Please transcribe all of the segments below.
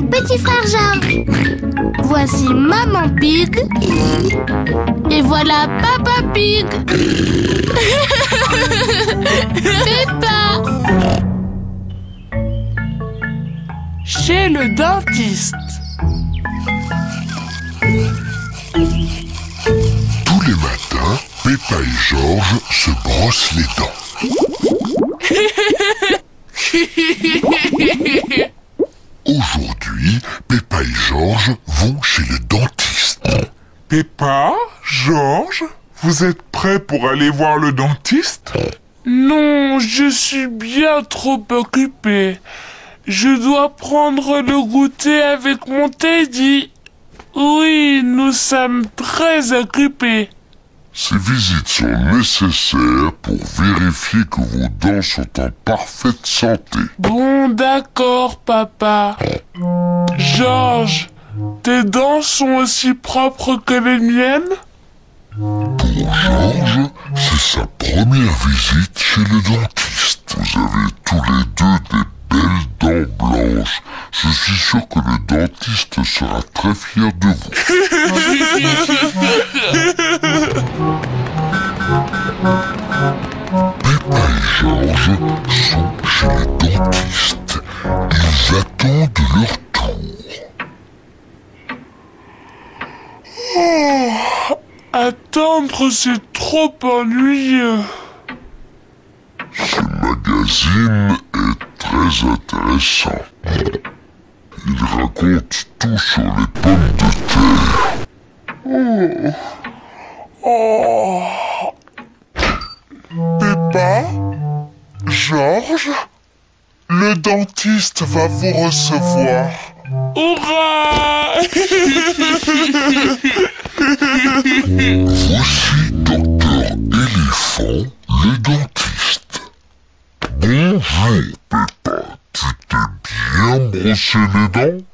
mon petit frère Georges. Voici Maman Pig. Et voilà Papa Pig. Peppa. Chez le dentiste. Tous les matins, Peppa et Georges se brossent les dents. Aujourd'hui, Peppa et Georges vont chez le dentiste. Peppa, Georges, vous êtes prêts pour aller voir le dentiste? Non, je suis bien trop occupé. Je dois prendre le goûter avec mon Teddy. Oui, nous sommes très occupés. Ces visites sont nécessaires pour vérifier que vos dents sont en parfaite santé. Bon, d'accord, papa. Georges, tes dents sont aussi propres que les miennes? Pour Georges, c'est sa première visite chez le dentiste. Vous avez tous les deux des belles dents blanches. Je suis sûr que le dentiste sera très fier de vous. Et Georges sont chez le dentiste. Ils attendent leur tour. Attendre, c'est trop ennuyeux. Ce magazine est très intéressant. Il raconte tout sur les pommes de terre. Oh Peppa Georges Le dentiste va vous recevoir. Hurrah Voici Docteur Éléphant, le dentiste. Bonjour, Peppa. Tu t'es bien brossé les dents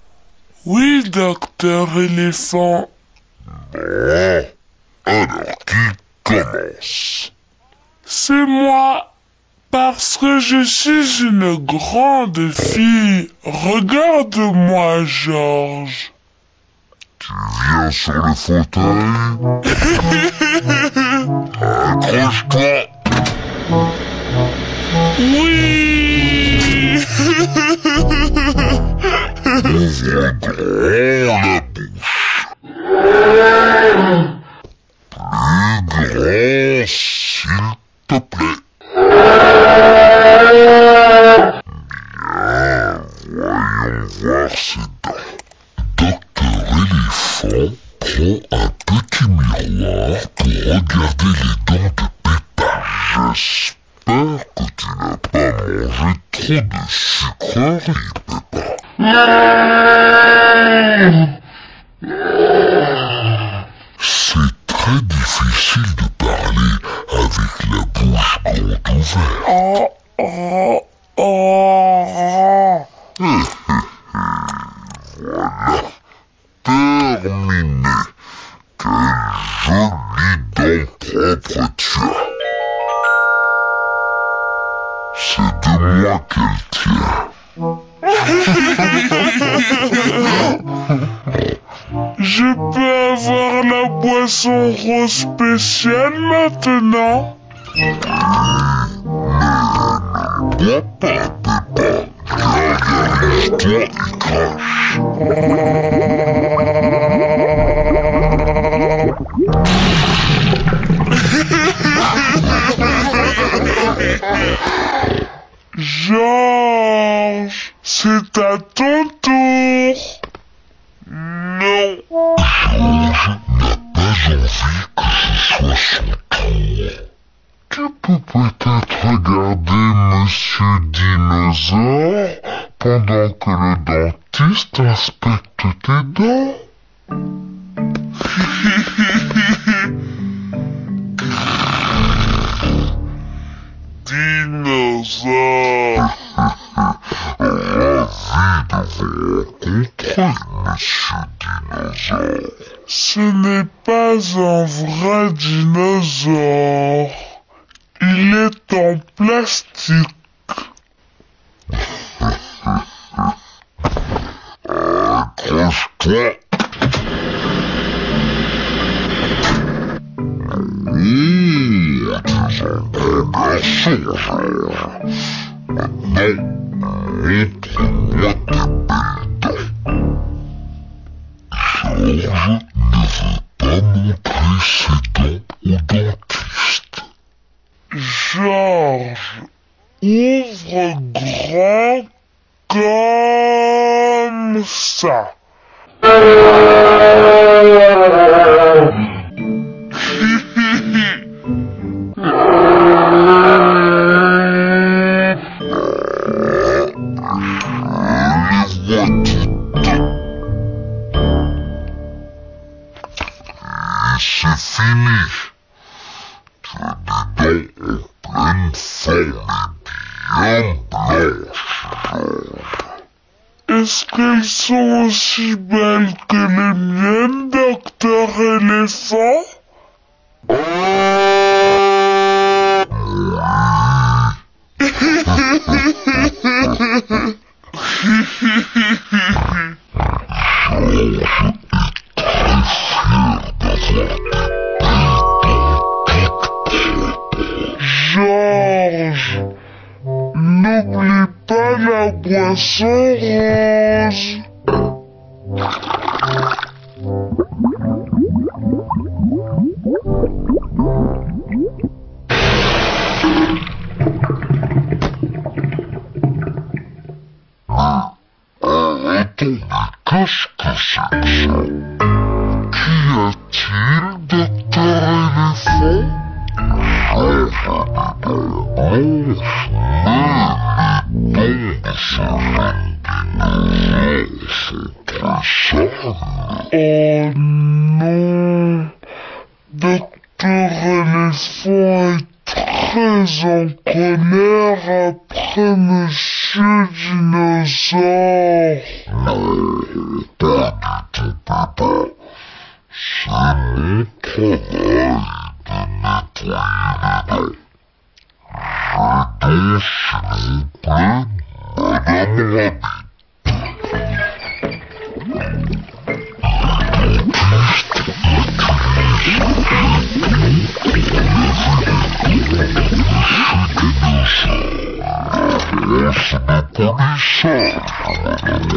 Oui, docteur éléphant. Bon. Alors, qui commence C'est moi. Parce que je suis une grande fille. Regarde-moi, Georges. Tu viens sur le fauteuil trop de sucreries, Peppa. C'est très difficile de parler avec la bouche grande ouverte. Voilà. Terminé. Je peux avoir la boisson rose spéciale maintenant? Georges, c'est à ton tour. Tu peux peut-être regarder Monsieur Dinosaure pendant que le dentiste inspecte tes dents. Dinosaure. Ravi de vous rencontrer, Monsieur Dinosaure. Ce n'est pas un vrai dinosaure. Il est en plastique. Ah, toi. Oui, tu es un garçon, frère. Maintenant, montre-moi tes belles dents. Georges ne veut pas montrer ses pleine forme et bien blanches. Est-ce qu'elles sont aussi belles que les miennes, docteur éléphant? Georges, la boisson rose. Attends, qu'est-ce que c'est que ça Qu'y a-t-il, docteur éléphant Oh non Docteur éléphant est très en colère après Monsieur Dinosaure. Tout, papa. De nettoyer les. Je donc, s'il vous plaît, Madame Rabbit. Oh, c'est de polissage, Madame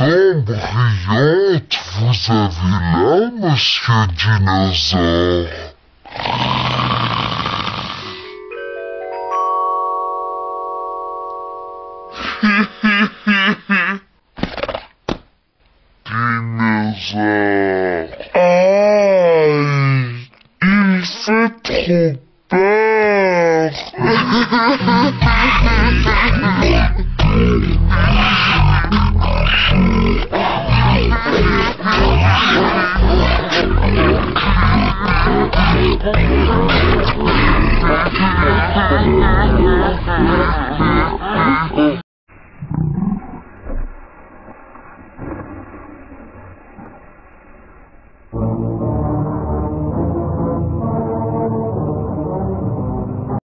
Brillante vous avez là, monsieur dinosaure Dinosaure. Il fait trop peur. Paper.